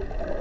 you